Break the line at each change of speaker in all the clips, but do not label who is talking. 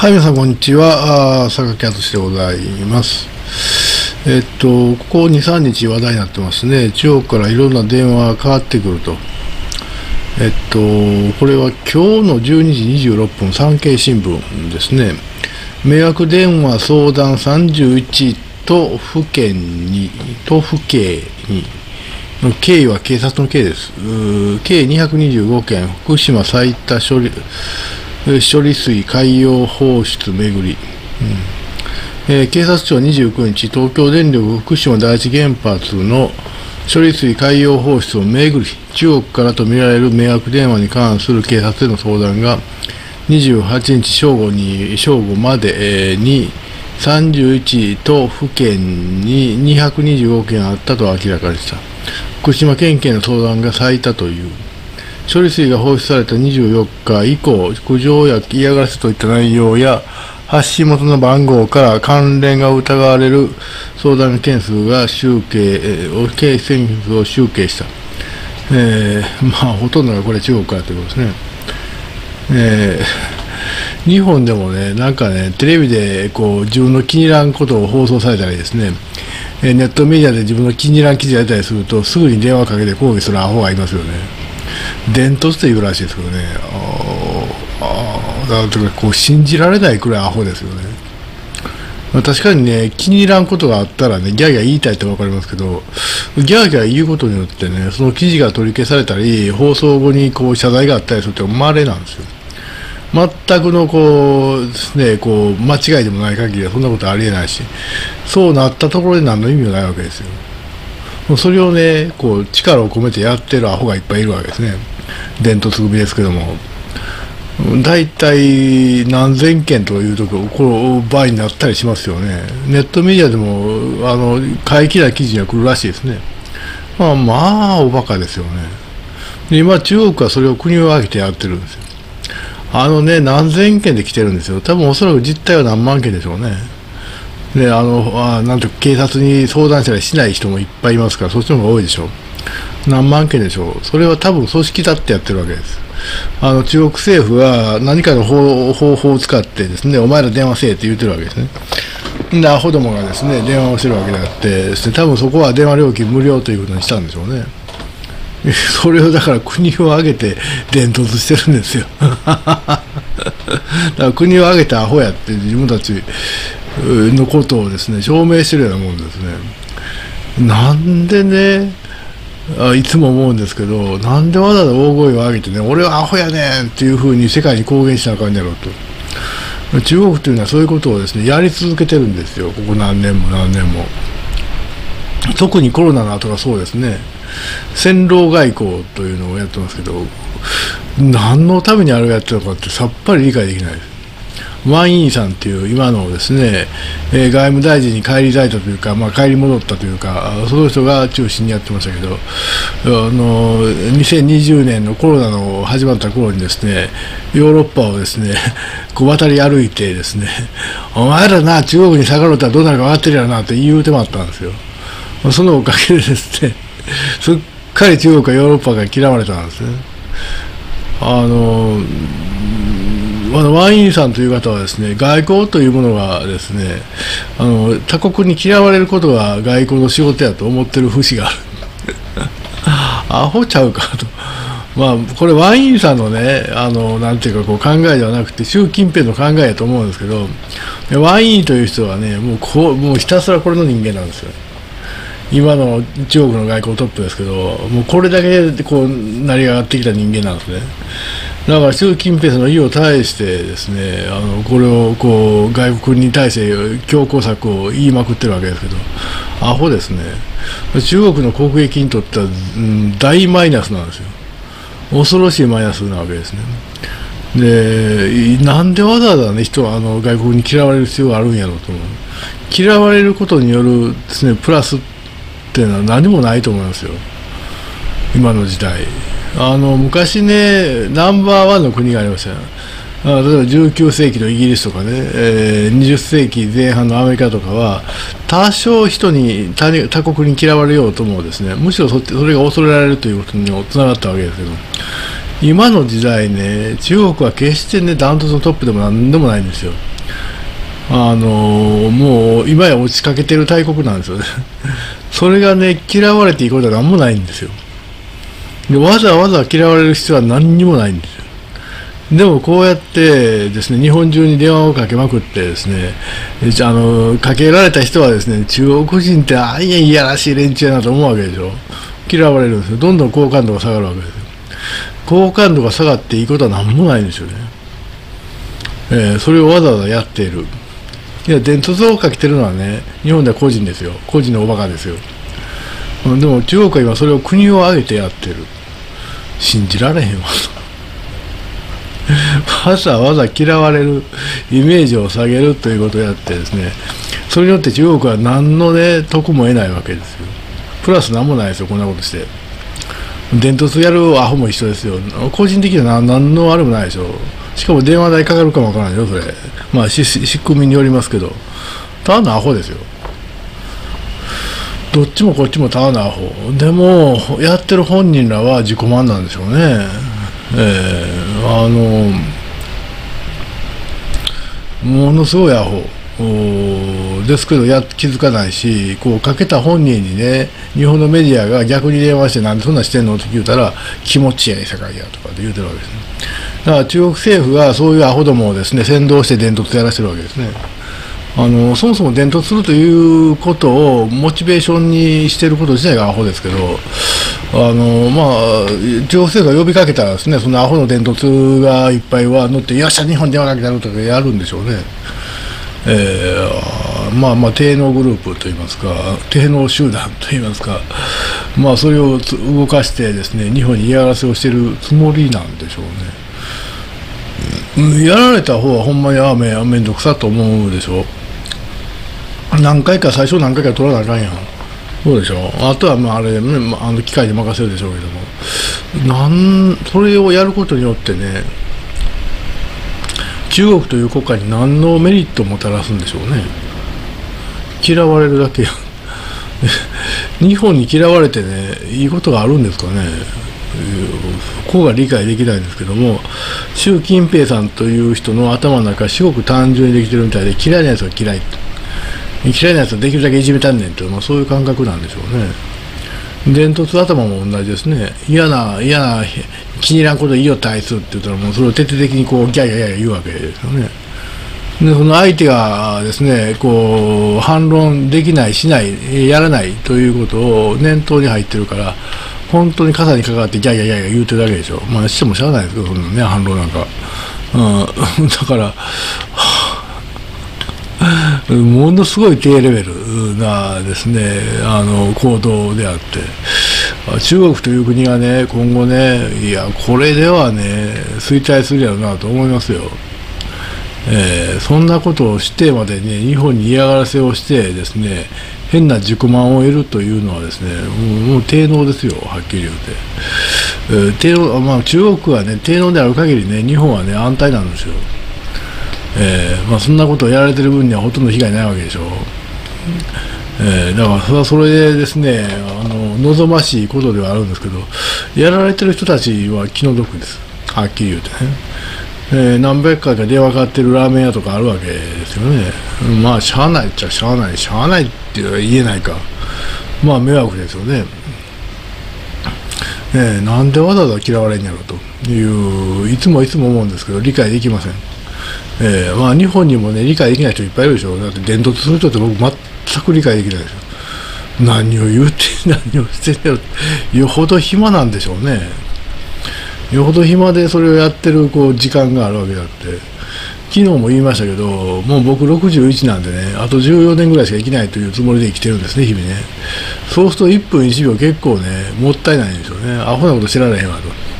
はい、皆さん、こんにちは。坂木敦でございます。えっと、ここ2、3日話題になってますね。中国からいろんな電話がかかってくると。えっと、これは今日の12時26分、産経新聞ですね。迷惑電話相談31都府県に、都府県に、経緯は警察の経緯です。計225件、福島最多処理、処理水海洋放出めぐり、うんえー、警察庁は29日、東京電力福島第一原発の処理水海洋放出をめぐり、中国からとみられる迷惑電話に関する警察への相談が28日正午に正午まで、に31都府県に225件あったと明らかにした。福島県警の相談が最多という。処理水が放出された24日以降、苦情や嫌がらせといった内容や、発信元の番号から関連が疑われる相談件数が集計、計件数を集計した。えー、まあ、ほとんどがこれ中国からということですね。えー、日本でもね、なんかね、テレビでこう自分の気に入らんことを放送されたりですね、ネットメディアで自分の気に入らん記事をやったりすると、すぐに電話かけて抗議するアホがいますよね。伝統っていうらしいですけどね。ああだからこう信じられないくらいアホですよね、まあ、確かにね気に入らんことがあったらねギャーギャー言いたいって分かりますけどギャーギャー言うことによってねその記事が取り消されたり放送後にこう謝罪があったりするってまれなんですよ。全くのこう、ね、こう間違いでもない限りはそんなことありえないしそうなったところで何の意味もないわけですよ。それをね、こう、力を込めてやってるアホがいっぱいいるわけですね。伝統組ですけども。大体何千件というとこの場合になったりしますよね。ネットメディアでも、あの、過激な記事が来るらしいですね。まあ、まあ、おバカですよね。で、今、中国はそれを国を挙げてやってるんですよ。あのね、何千件で来てるんですよ。多分おそらく実態は何万件でしょうね。であのあなんて警察に相談したりしない人もいっぱいいますからそっちの方が多いでしょう何万件でしょう。それは多分組織だってやってるわけです。あの中国政府は何かの方法を使ってですねお前ら電話せえって言ってるわけですね。でアホどもがですね電話をしてるわけであってです、ね、多分そこは電話料金無料ということにしたんでしょうね。それをだから国を挙げて伝突してるんですよ。だから国を挙げてアホやって自分たちのことをですね証明してるようなもんですね。なんでねあいつも思うんですけどなんでわざわざ大声を上げてね俺はアホやねんっていうふうに世界に公言しなあかんやろうと。中国というのはそういうことをですねやり続けてるんですよ。ここ何年も何年も。特にコロナの後がそうですね。戦狼外交というのをやってますけど何のためにあれをやってるのかってさっぱり理解できないです。ワン・イーさんっていう今のですね、えー、外務大臣に返り咲いたというか、まあ、帰り戻ったというかその人が中心にやってましたけどあの2020年のコロナの始まった頃にですねヨーロッパをですね こう渡り歩いてですねお前らな中国に下がろうったらどうなるか分かってるやろなって言うて回ったんですよ。そのおかげでですねすっかり中国かヨーロッパが嫌われたんですね。あのあのワインさんという方はですね外交というものがですねあの他国に嫌われることが外交の仕事やと思ってる節がある アホちゃうかと。まあ、これ、ワインさんのね、あの、なんていうか、こう、考えではなくて、習近平の考えやと思うんですけど、ワインという人はね、もう、こう、もうひたすらこれの人間なんですよ。今の中国の外交トップですけど、もうこれだけで、こう、成り上がってきた人間なんですね。だから習近平さんの意を対してですねあのこれをこう外国に対して強硬策を言いまくってるわけですけどアホですね。中国の国益にとっては、うん、大マイナスなんですよ。恐ろしいマイナスなわけですね。でなんでわざわざね人はあの外国に嫌われる必要があるんやろうと思う。嫌われることによるですねプラスっていうのは何もないと思いますよ。今の時代。あの昔ねナンバーワンの国がありましたよ例えば19世紀のイギリスとかね、えー、20世紀前半のアメリカとかは多少人に他国に嫌われようともですねむしろそれが恐れられるということにつながったわけですけど今の時代ね、中国は決してね、ダントツのトップでもなんでもないんですよ。あのもう今や落ちかけてる大国なんですよね。それがね、嫌われていいことは何もないんですよ。でわざわざ嫌われる必要は何にもないんですよ。でもこうやってですね、日本中に電話をかけまくってですね、あの、かけられた人はですね、中国人ってああいやいやらしい連中やなと思うわけでしょ。嫌われるんですよ。どんどん好感度が下がるわけですよ。好感度が下がっていいことは何もないんですよね。えー、それをわざわざやっている。いや、伝統をかけてるのはね、日本では個人ですよ。個人のおバカですよ。でも中国は今それを国を挙げてやってる。信じられへんわと。わざわざ嫌われるイメージを下げるということをやってですね、それによって中国は何のね、得も得ないわけですよ。プラス何もないですよ、こんなことして。伝統やるアホも一緒ですよ。個人的には何のあれもないでしょ。しかも電話代かかるかもわからないよ、それ。まあ、仕組みによりますけど。ただのアホですよ。どっちもこっちもただのアホ。でも、やってる本人らは自己満なんでしょうね。えー、あの、ものすごいアホ。ですけどや気づかないしこうかけた本人にね日本のメディアが逆に電話してなんでそんなしてんのって言うたら気持ちええ世界やとかって言うてるわけですねだから中国政府がそういうアホどもをですね先導して伝突やらせてるわけですねあのそもそも伝突するということをモチベーションにしていること自体がアホですけどあの、まあ、中国政府が呼びかけたらですねそのアホの伝突がいっぱいは乗ってよっしゃ日本電話かけたるとかやるんでしょうね。えー、まあまあ低能グループといいますか低能集団といいますかまあそれを動かしてですね日本に嫌がらせをしているつもりなんでしょうね、やられた方はほんまにあめめんどくさと思うでしょ何回か最初何回か取らなあかんやん。そうでしょ。あとはまああれ、ね、あの機械で任せるでしょうけども。なんそれをやることによってね中国という国家に何のメリットをもたらすんでしょうね。嫌われるだけ 日本に嫌われてねいいことがあるんですかね。ここが理解できないんですけども習近平さんという人の頭の中すごく単純にできてるみたいで嫌いなやつは嫌い嫌いなやつはできるだけいじめたんねんという、まあ、そういう感覚なんでしょうね。伝突頭も同じですね。嫌な嫌な気に入らんこと言いよったあいつって言ったらもうそれを徹底的にこうギャギャギャ言うわけですよね。でその相手がですねこう反論できないしないやらないということを念頭に入ってるから本当に傘にかかってギャギャギャギャ言うてるだけでしょ。まあしてもしゃあないですけどそんなね反論なんか、うん、だから、ものすごい低レベルなですねあの行動であって中国という国がね今後ねいやこれではね衰退するやろうなと思いますよ。えー、そんなことをしてまでね日本に嫌がらせをしてですね変な自己満を得るというのはですねもうもう低能ですよはっきり言うて、えー、低能まあ、中国はね低能である限りね日本はね安泰なんですよ。えーまあ、そんなことをやられてる分にはほとんど被害ないわけでしょう、えー、だからそれはそれでですねあの望ましいことではあるんですけどやられてる人たちは気の毒です。はっきり言うてね、えー、何百回か電話かかってるラーメン屋とかあるわけですよね。まあしゃあないっちゃしゃあない。しゃあないって言えないか。まあ迷惑ですよね。えー、なんでわざわざ嫌われんやろといういつもいつも思うんですけど理解できません。えー、まあ日本にもね理解できない人いっぱいいるでしょだって伝統とする人って僕全く理解できないですよ何を言うて 何をしてるよほど暇なんでしょうね。よほど暇でそれをやってるこう時間があるわけだって。昨日も言いましたけどもう僕61なんでねあと14年ぐらいしか生きないというつもりで生きてるんですね日々ね。そうすると1分1秒結構ねもったいないんでしょうね。アホなこと知られへんわと。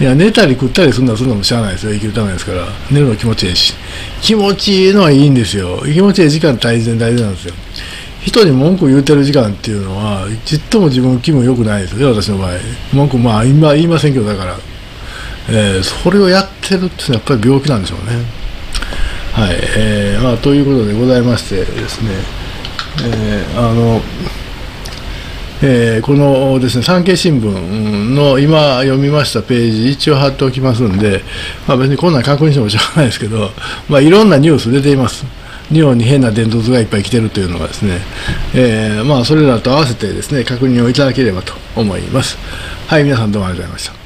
いや、寝たり食ったりするのはするのもしゃあないですよ。生きるためですから。寝るの気持ちいいし。気持ちいいのはいいんですよ。気持ちいい時間大事大事なんですよ。人に文句言うてる時間っていうのは、ちっとも自分気分良くないですよね、私の場合。文句、まあ、今言いませんけど、だから。えー、それをやってるっていうのはやっぱり病気なんでしょうね。はい。えー、まあ、ということでございましてですね、えー、あの、えーこのですね産経新聞の今読みましたページ、一応貼っておきますんで、まあ、別にこんなん確認してもしょうがないですけど、まあ、いろんなニュース出ています。日本に変な伝統がいっぱい来てるというのがですね、えーまあ、それらと合わせてですね確認をいただければと思います。はい、皆さんどうもありがとうございました。